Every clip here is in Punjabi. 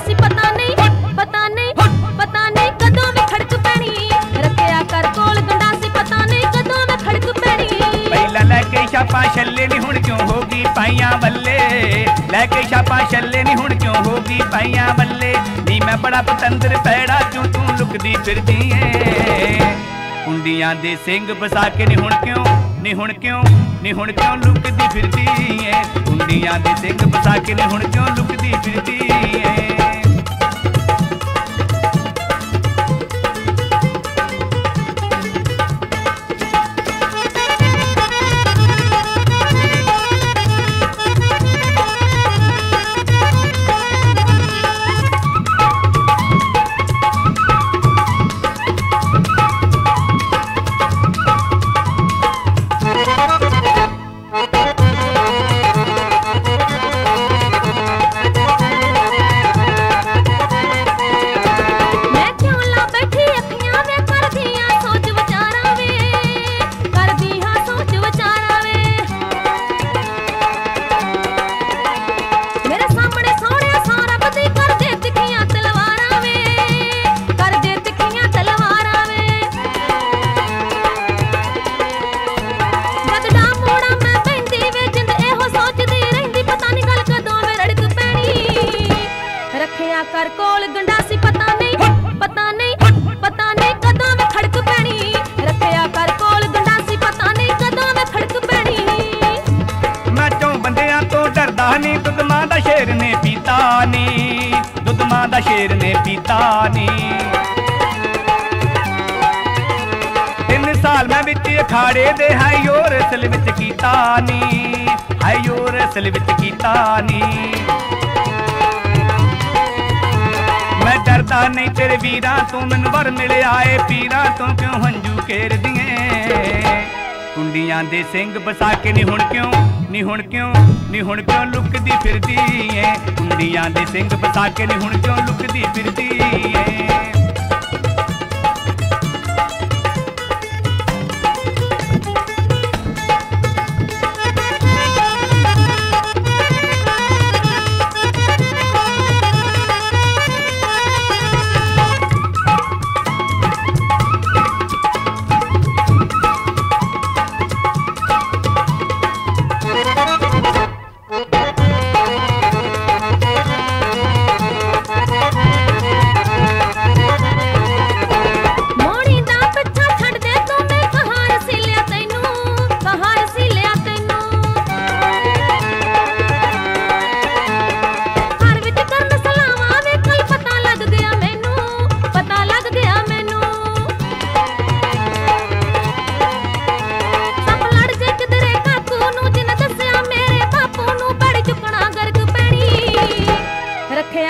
ਕੋਲ ਪਤਾ ਨਹੀਂ ਪਤਾ ਨਹੀਂ ਪਤਾ ਨਹੀਂ ਕਦੋਂ ਮੈਂ ਖੜਕ ਪੈਣੀ। ਰੱਖਿਆ ਕਰ ਕੋਲ ਗੰਡਾਸੀ ਪਤਾ ਨਹੀਂ ਕਦੋਂ ਮੈਂ ਖੜਕ ਪੈਣੀ। ਪਹਿਲਾਂ ਲੈ ਕੇ ਛਾਪਾਂ ਛੱਲੇ ਨਹੀਂ ਹੁਣ ਕਿਉਂ ਹੋ ਗਈ ਪਾਈਆਂ ਬੱਲੇ? ਲੈ ਕੇ ਛਾਪਾਂ ਛੱਲੇ ਨਹੀਂ ਹੁਣ ਕਿਉਂ ਹੋ ਗਈ ਪਾਈਆਂ ਬੱਲੇ? ਨੀ ਮੈਂ ਬੜਾ ਪਤੰਦਰ, ਪੈੜਾ ਕਿਉਂ ਤੂੰ ਲੁਕਦੀ ਫਿਰਦੀ ਏ? ਕੁੰਡੀਆਂ ਦੇ ਸਿੰਘ ਬਸਾ ਕੇ ਨਹੀਂ ਹੁਣ ਕਿਉਂ ਨਹੀਂ ਹੁਣ ਕਿਉਂ ਨਹੀਂ ਹੁਣ ਕਿਉਂ ਲੁਕਦੀ ਫਿਰਦੀ ਏ? ਕੁੰਡੀਆਂ ਦੇ ਸਿੰਘ ਬਸਾ ਕੇ ਨਹੀਂ ਹੁਣ ਕਿਉਂ ਲੁਕਦੀ ਫਿਰਦੀ ਰੱਖਿਆ ਕਰ ਕੋਲ ਗੰਡਾਸੀ ਪਤਾ ਨਹੀਂ ਪਤਾ ਨਹੀਂ ਪਤਾ ਨਹੀਂ ਕਦੋਂ ਮੈਂ ਖੜਕ ਪੈਣੀ। ਰੱਖਿਆ ਕਰ ਕੋਲ ਗੰਡਾਸੀ ਪਤਾ ਨਹੀਂ ਕਦੋਂ ਮੈਂ ਖੜਕ ਪੈਣੀ। ਮੈਂ ਚੋਂ ਬੰਦਿਆਂ ਤੋਂ ਡਰਦਾ ਨਹੀਂ ਦੁੱਧ ਮਾਂ ਦਾ ਸ਼ੇਰ ਨੇ ਪੀਤਾ ਨੀ ਦੁੱਧ ਮਾਂ ਦਾ ਸ਼ੇਰ ਨੇ ਪੀਤਾ ਨੀ। ਤਿੰਨ ਸਾਲ ਮੈਂ ਵਿੱਚ ਅਖਾੜੇ ਦੇ ਹਾਈ ਹੋਰ ਅਸਲ ਵਿੱਚ ਕੀਤਾ ਨੀ ਹਾਈ ਹੋਰ ਅਸਲ ਵਿੱਚ ਕੀਤਾ ਨੀ। ਮੈਂ ਨਹੀਂ ਤੇਰੇ ਵੀਰਾਂ ਤੋਂ ਮੈਨੂੰ ਵਰ ਮਿਲਿਆ ਏ ਪੀਰਾਂ ਤੋਂ ਕਿਉਂ ਹੰਝੂ ਕੇਰਦੀਆਂ ਕੁੰਡੀਆਂ ਦੇ ਸਿੰਘ ਬਸਾ ਕੇ ਨਹੀਂ ਹੁਣ ਕਿਉਂ ਨਹੀਂ ਹੁਣ ਕਿਉਂ ਨਹੀਂ ਹੁਣ ਕਿਉਂ ਲੁਕਦੀ ਫਿਰਦੀ ਏ? ਕੁੰਡੀਆਂ ਦੇ ਸਿੰਘ ਬਸਾ ਕੇ ਨਹੀਂ ਹੁਣ ਕਿਉਂ ਲੁਕਦੀ ਫਿਰਦੀ ਏ?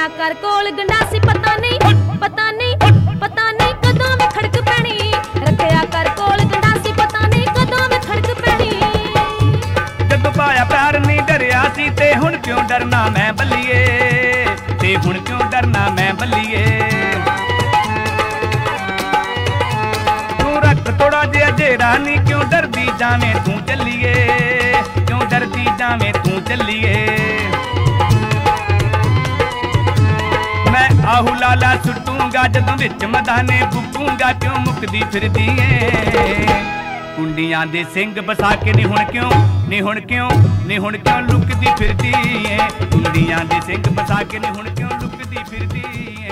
ਰੱਖਿਆ ਕਰ ਕੋਲ ਗੰਡਾਸੀ, ਪਤਾ ਨਹੀਂ ਪਤਾ ਨਹੀਂ ਪਤਾ ਨਹੀਂ ਕਦੋਂ ਮੈਂ ਖੜਕ ਪੈਣੀ। ਰੱਖਿਆ ਕਰ ਕੋਲ ਗੰਡਾਸੀ, ਪਤਾ ਨਹੀਂ ਕਦੋਂ ਮੈਂ ਖੜਕ ਪੈਣੀ। ਜਦੋਂ ਪਾਇਆ ਪਿਆਰ ਨਹੀਂ ਡਰਿਆ ਸੀ, ਤੇ ਹੁਣ ਕਿਉਂ ਡਰਨਾ ਮੈਂ ਬੱਲੀਏ? ਤੇ ਹੁਣ ਕਿਉਂ ਡਰਨਾ ਮੈਂ ਬੱਲੀਏ? ਤੂੰ ਰੱਖ ਥੋੜਾ ਜਿਹਾ ਜੇਰਾ ਨਹੀਂ ਕਿਉਂ ਡਰਦੀ ਜਾਵੇਂ ਤੂੰ ਚੱਲੀਏ? ਕਿਉਂ ਡਰਦੀ ਜਾਵੇਂ ਤੂੰ ਚੱਲੀਏ? ਮੈਂ ਸੁੱਟੂਗਾ, ਜਦੋਂ ਵਿੱਚ ਮਦਾਨੇ ਬੁੱਕੂਗਾ ਕਿਉਂ ਮੁਕਦੀ ਫਿਰਦੀ ਏ? ਕੁੰਡੀਆਂ ਦੇ ਸਿੰਘ ਬਸਾ ਕੇ ਨਹੀਂ ਹੁਣ ਕਿਉਂ ਨਹੀਂ ਹੁਣ ਕਿਉਂ ਨਹੀਂ ਹੁਣ ਕਿਉਂ ਲੁਕਦੀ ਫਿਰਦੀ ਏ? ਕੁੰਡੀਆਂ ਦੇ ਸਿੰਘ ਬਸਾ ਕੇ ਨਹੀਂ ਹੁਣ ਕਿਉਂ ਲੁਕਦੀ ਫਿਰਦੀ ਏ?